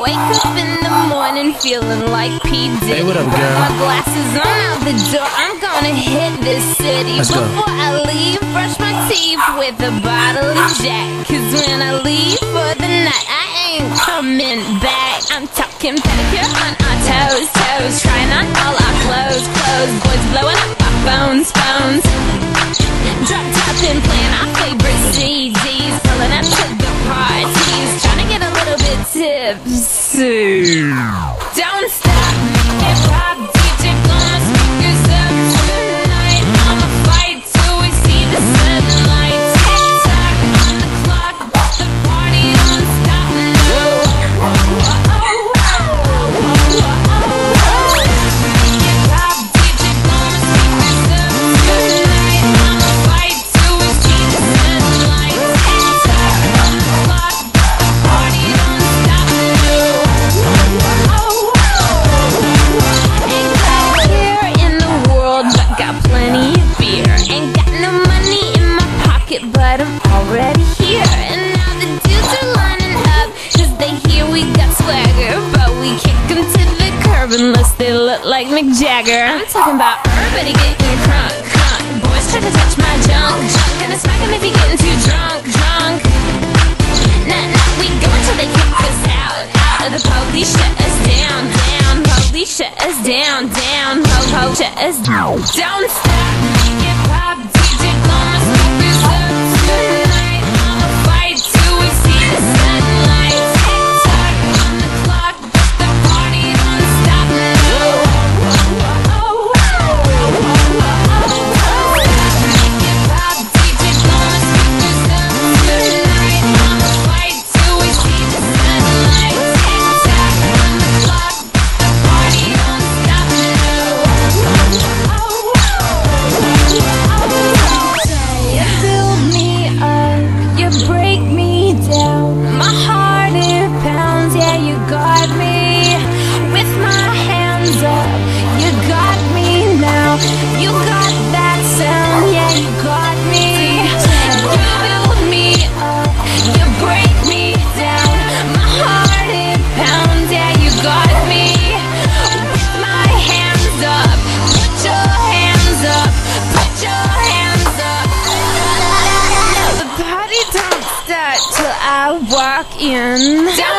Wake up in the morning feeling like P. Diddy. Hey, what up, girl? My glasses on out the door. I'm gonna hit this city. Let's go. I leave, brush my teeth with a bottle of Jack. Cause when I leave for the night, I ain't coming back. I'm talking pedicure on our toes, toes. Trying on all our clothes, clothes. Boys blowing up our phones, phones. Drop top and playing our like Mick Jagger. I'm talking about everybody getting crunk, crunk. Boys try to touch my junk, junk. Gonna smack 'em if he getting too drunk, drunk. Nah, nah, we go until they kick us out, out. The police shut us down, down. Police shut us down, down. Ho, ho, shut us down. Don't stop, hip hop, The